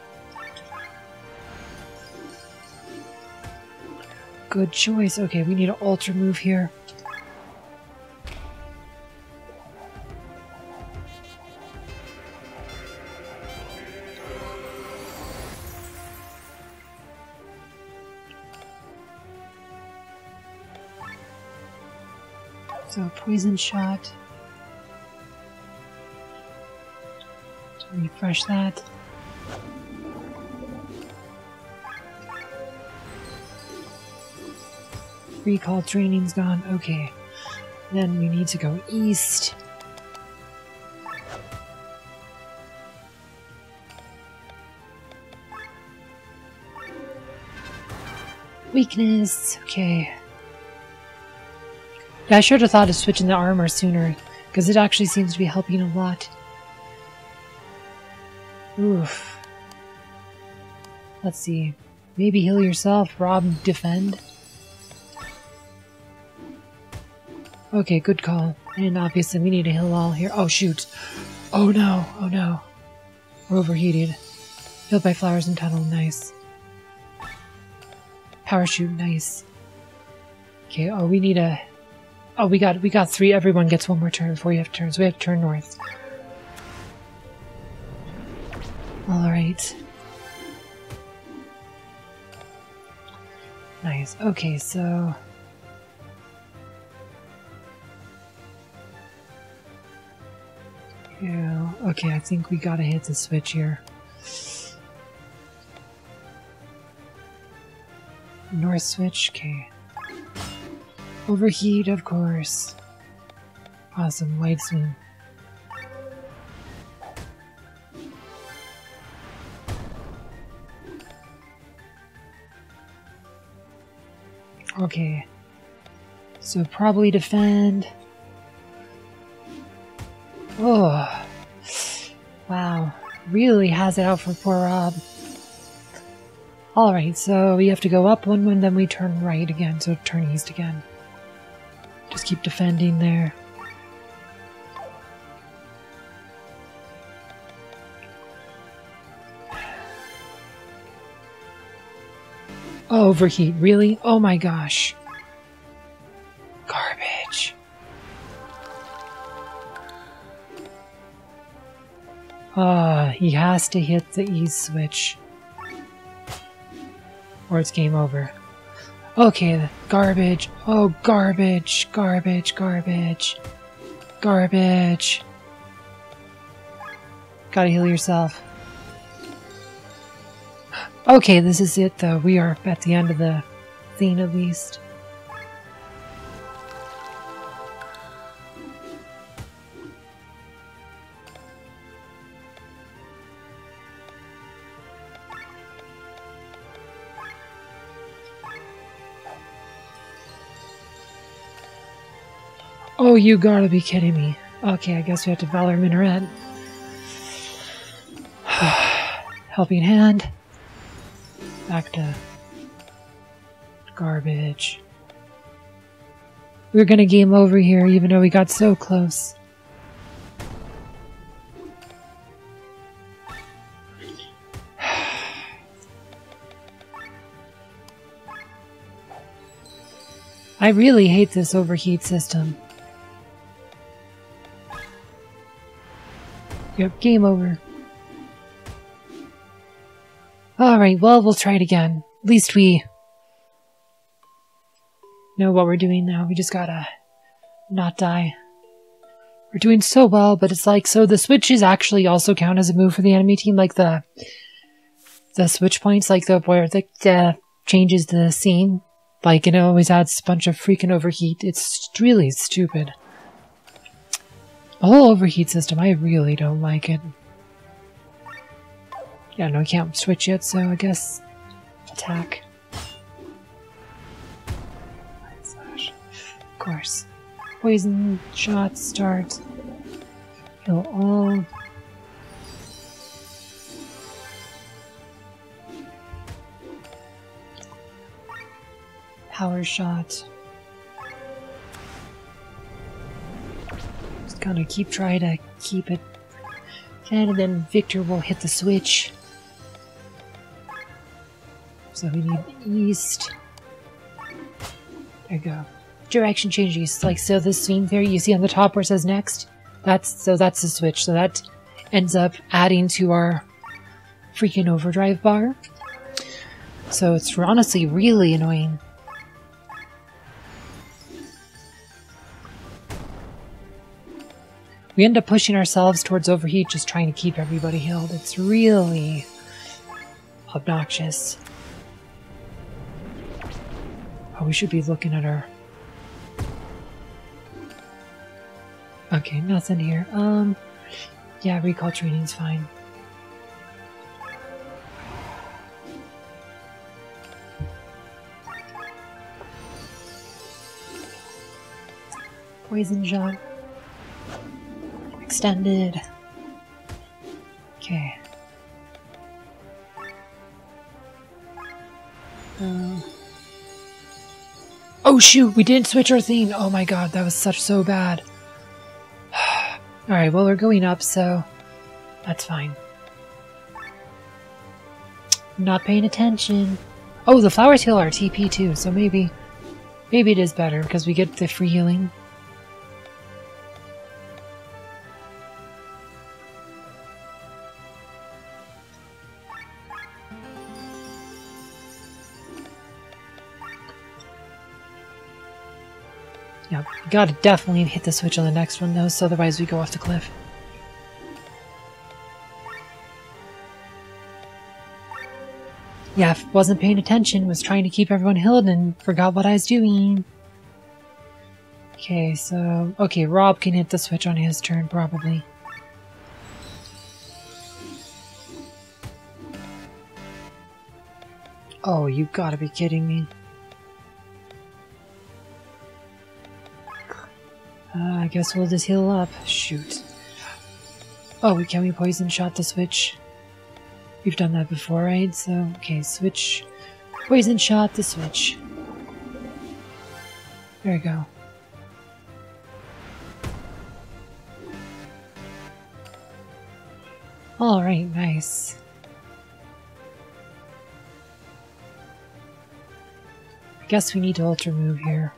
Good choice. Okay, we need an ultra move here. Poison shot. refresh that. Recall training's gone. Okay. Then we need to go east. Weakness. Okay. Yeah, I should have thought of switching the armor sooner, because it actually seems to be helping a lot. Oof. Let's see. Maybe heal yourself, Robb defend. Okay, good call. And obviously we need to heal all here. Oh shoot. Oh no, oh no. We're overheated. Healed by flowers and tunnel, nice. Parachute, nice. Okay, oh, we need a... Oh, we got we got three. Everyone gets one more turn before you have turns. We have to turn north. Alright. Nice. Okay, so... Yeah, okay, I think we gotta hit the switch here. North switch, okay. Overheat, of course. Awesome, wide swing. Okay. So probably defend. Oh. Wow. Really has it out for poor Robb. Alright, so we have to go up one, and then we turn right again, so turn east again. Just keep defending there. Oh, overheat, really? Oh my gosh. Garbage. Ah, he has to hit the E switch. Or it's game over. Okay, garbage. Oh, garbage, garbage, garbage. Garbage. Gotta heal yourself. Okay, this is it though. We are at the end of the scene at least. Oh, you gotta be kidding me. Okay, I guess we have to Valor Minaret. Helping hand. Back to garbage. We are gonna game over here even though we got so close. I really hate this overheat system. Yep, game over. Alright, well, we'll try it again. At least we know what we're doing now. We just gotta not die. We're doing so well, but it's like, so the switches actually also count as a move for the enemy team, like the the switch points, like the where the uh, changes the scene. Like, it always adds a bunch of freaking overheat. It's really stupid. The whole overheat system, I really don't like it. Yeah, no, I can't switch yet, so I guess attack. Of course. Poison shot start. Kill all. Power shot. Gonna keep trying to keep it. And then Victor will hit the switch. So we need east. There you go. Direction changes. Like so this scene there you see on the top where it says next. That's so that's the switch. So that ends up adding to our freaking overdrive bar. So it's honestly really annoying. We end up pushing ourselves towards overheat just trying to keep everybody healed. It's really obnoxious. Oh, we should be looking at our... Okay, nothing here. Um, yeah, recall training's fine. Poison shot. Extended. Okay. Um... Oh shoot, we didn't switch our theme. Oh my god, that was such so bad. Alright, well we're going up, so that's fine. Not paying attention. Oh, the flowers heal our TP too, so maybe... Maybe it is better, because we get the free healing. Yeah, we gotta definitely hit the switch on the next one though, so otherwise we go off the cliff. Yeah, wasn't paying attention, was trying to keep everyone healed and forgot what I was doing. Okay, so... Okay, Robb can hit the switch on his turn, probably. Oh, you gotta be kidding me. Guess we'll just heal up. Shoot. Oh, can we poison shot the switch? We've done that before, right? So, okay, switch. Poison shot the switch. There we go. Alright, nice. I guess we need to ultra move here.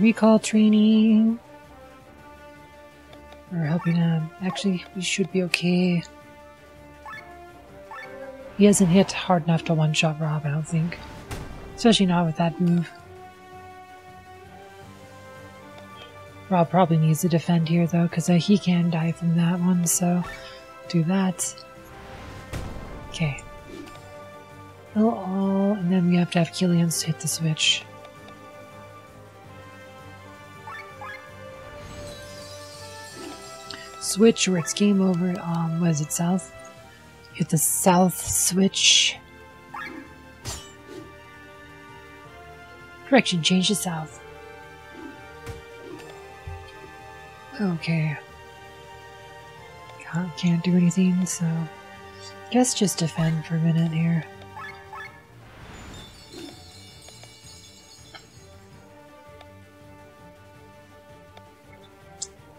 Recall training. We're helping him. Actually, we should be okay. He hasn't hit hard enough to one-shot Robb, I don't think. Especially not with that move. Robb probably needs to defend here, though, because uh, he can die from that one, so do that. Okay. Kill all, and then we have to have Kylian's hit the switch. Switch or it's game over. Um, what is it, south? Hit the south switch. Direction change to south. Okay. Can't, can't do anything, so... Guess just defend for a minute here.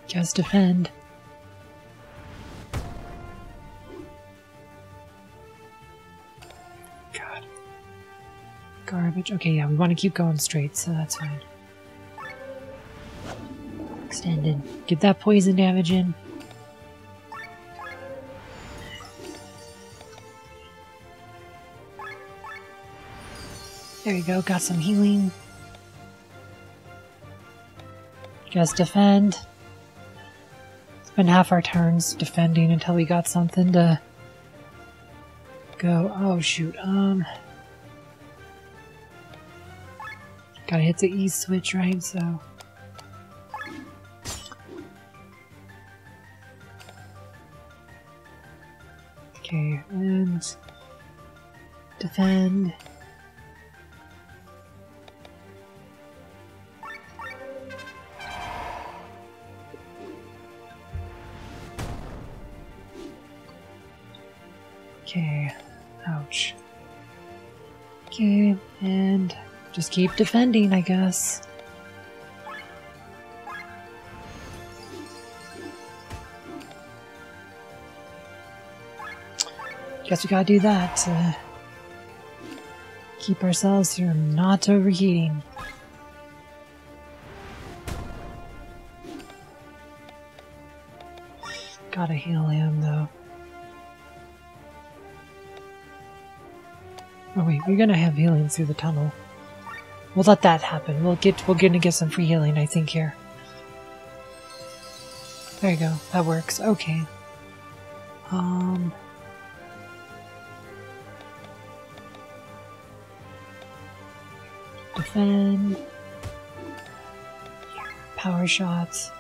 Just defend. Garbage. Okay, yeah, we want to keep going straight, so that's fine. Extended. Get that poison damage in. There you go, got some healing. Just defend. Spend half our turns defending until we got something to go. Oh shoot, um... Gotta hit the E switch, right? So. Okay, and defend. Keep defending, I guess. Guess we gotta do that to keep ourselves from not overheating. Gotta heal him though. Oh wait, we're gonna have healing through the tunnel. We'll let that happen. We'll get we're gonna get some free healing, I think, here. There you go. That works. Okay. Um Defend. power shots.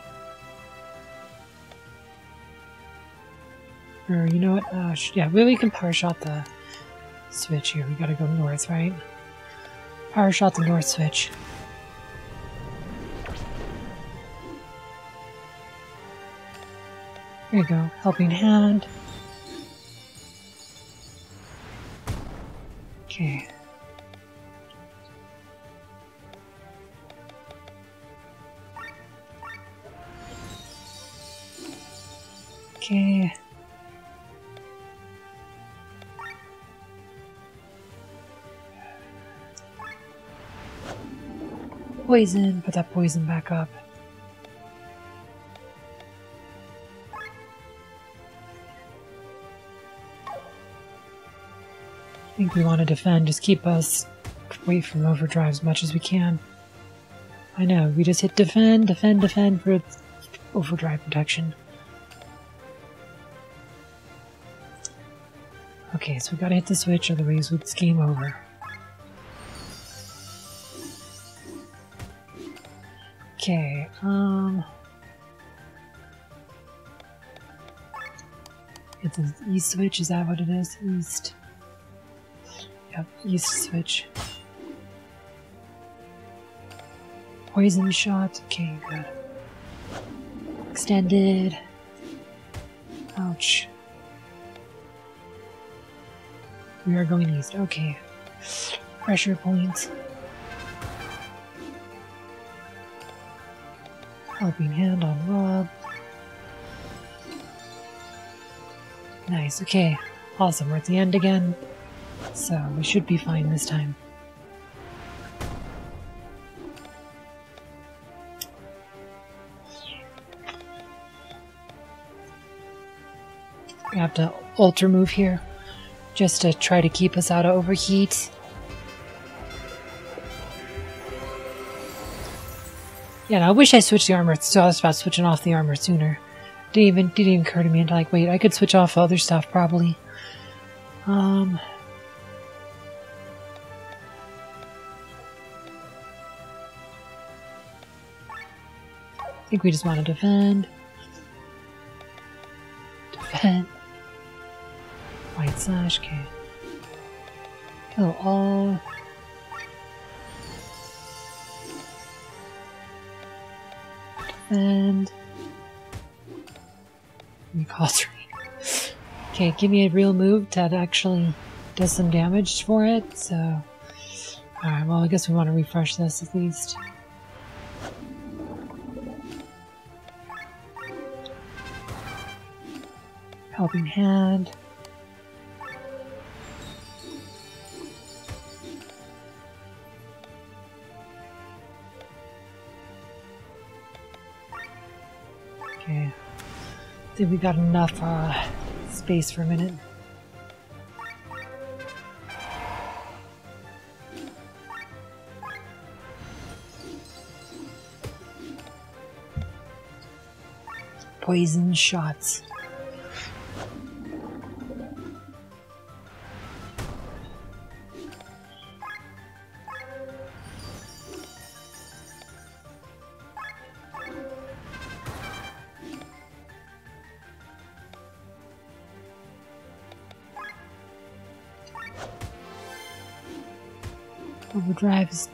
Or you know what? Uh, yeah, we can power shot the switch here. We gotta go north, right? Power shot the north switch. There you go. Helping hand. Okay. Poison. Put that poison back up. I think we want to defend. Just keep us away from overdrive as much as we can. I know. We just hit defend, defend, defend for overdrive protection. Okay, so we gotta hit the switch, otherwise it's game over. Okay, um... Hit the east switch, is that what it is? East. Yep, east switch. Poison shot, okay, good. Extended. Ouch. We are going east. Okay. Pressure points. Helping hand on Robb. Nice. Okay. Awesome. We're at the end again. So we should be fine this time. We have to ultra move here just to try to keep us out of overheat. Yeah, I wish I switched the armor. So I was about switching off the armor sooner. Didn't even didn't even occur to me until like, wait, I could switch off other stuff probably. Um. I think we just want to defend. Defend. White slash, okay. Kill all. Defend. Recall three. Okay, give me a real move that actually does some damage for it, so... Alright, well I guess we want to refresh this at least. Helping hand. Think we got enough uh, space for a minute. Poison shots.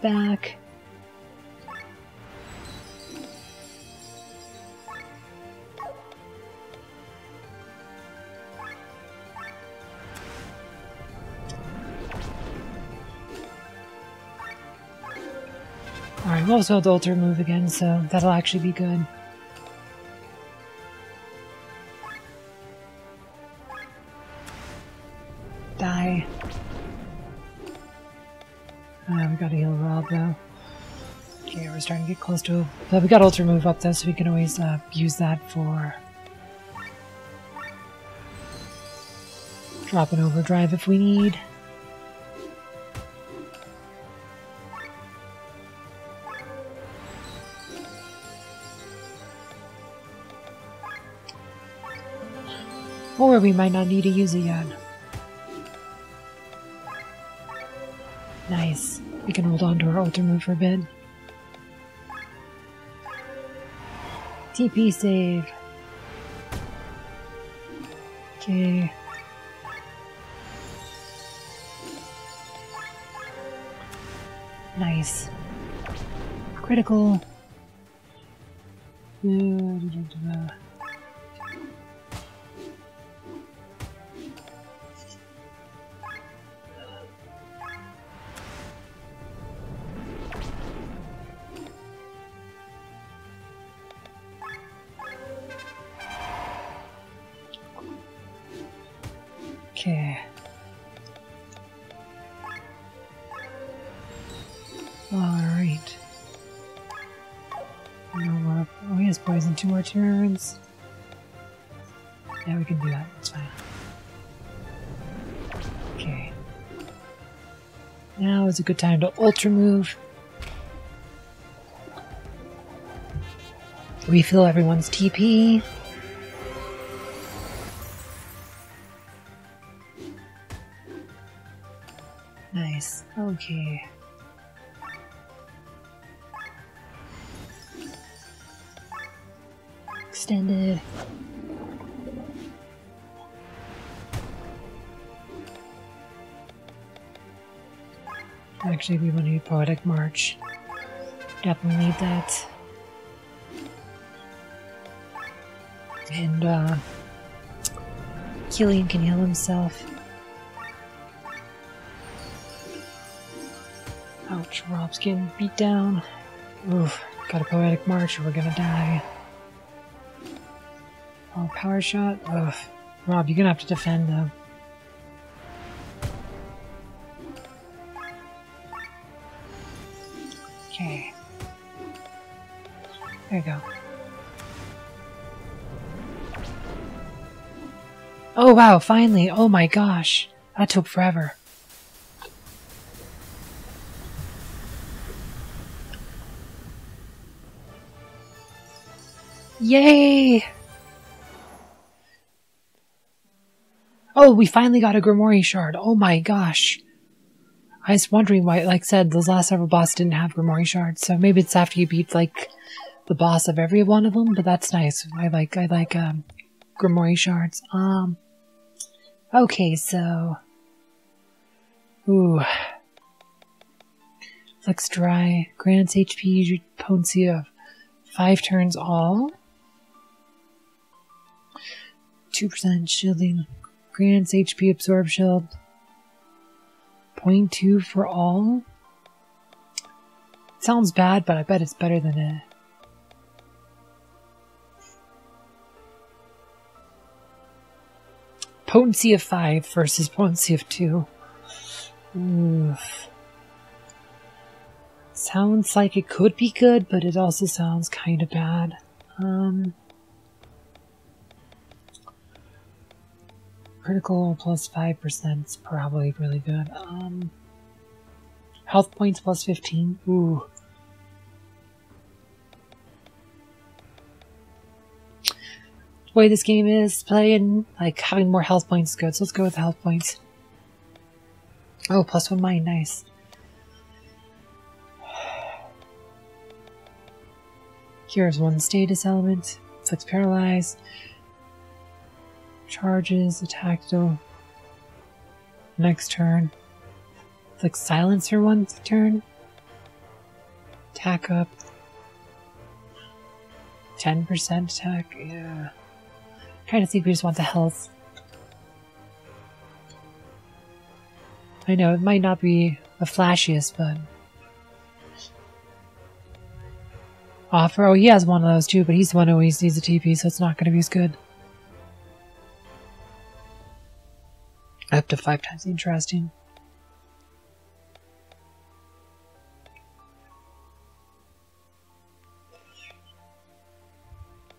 Back. Alright, we'll also have the ultra move again, so that'll actually be good. Close to. But we got Ultra Move up though, so we can always uh, use that for drop dropping overdrive if we need. Or we might not need to use it yet. Nice. We can hold on to our ultra move for a bit. TP save. Okay. Nice. Critical. Okay. Alright. Oh, he has poison two more turns. Yeah, we can do that. It's fine. Okay. Now is a good time to ultra move. Refill everyone's TP. Okay. Extended. Actually, we want do Poetic March. Definitely need that. And, uh, Kylian can heal himself. Robb's getting beat down. Oof, got a Poetic March or we're gonna die. Oh, power shot? Ugh. Rob, you're gonna have to defend though. Okay. There you go. Oh wow, finally! Oh my gosh! That took forever. Yay! Oh, we finally got a Grimoire shard. Oh my gosh. I was wondering why, like I said, those last several bosses didn't have Grimoire shards, so maybe it's after you beat, like, the boss of every one of them, but that's nice. I like, I like, um, Grimoire shards. Um, okay, so... Ooh. Flex Dry grants HP potency of 5 turns all. 2% shielding grants HP absorb shield. 0.2 for all. Sounds bad, but I bet it's better than it. Potency of 5 versus potency of 2. Oof. Sounds like it could be good, but it also sounds kind of bad. Um, critical plus 5% is probably really good. Um, health points plus 15. Ooh. The way this game is playing, like having more health points is good, so let's go with health points. Oh, plus one mind, nice. Here's one status element. Flicks paralyzed. Charges, attack though. Next turn. Flicks silencer one turn. Attack up. 10% attack, yeah. Kind of think we just want the health. I know, it might not be the flashiest, but... Offer, oh, he has one of those too, but he's the one who always needs a TP, so it's not going to be as good. Up to five times interesting.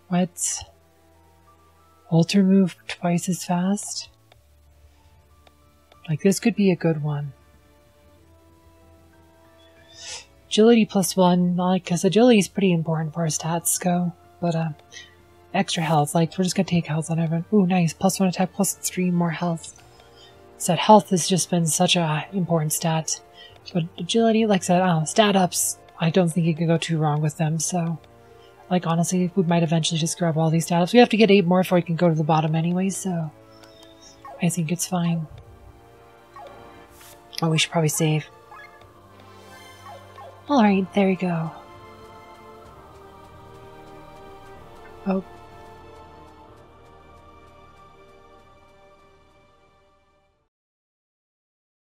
What? Ultra move twice as fast? Like this could be a good one. Agility plus one, like, because agility is pretty important for our stats go, but uh, extra health, like, we're just gonna take health on everyone. Ooh, nice, plus one attack, plus three more health. Said health has just been such a important stat, but agility, like I said, I stat ups, I don't think you can go too wrong with them, so Like, honestly, we might eventually just grab all these stat ups. We have to get eight more before we can go to the bottom anyway, so... I think it's fine. Oh, we should probably save. Alright, there we go. Oh,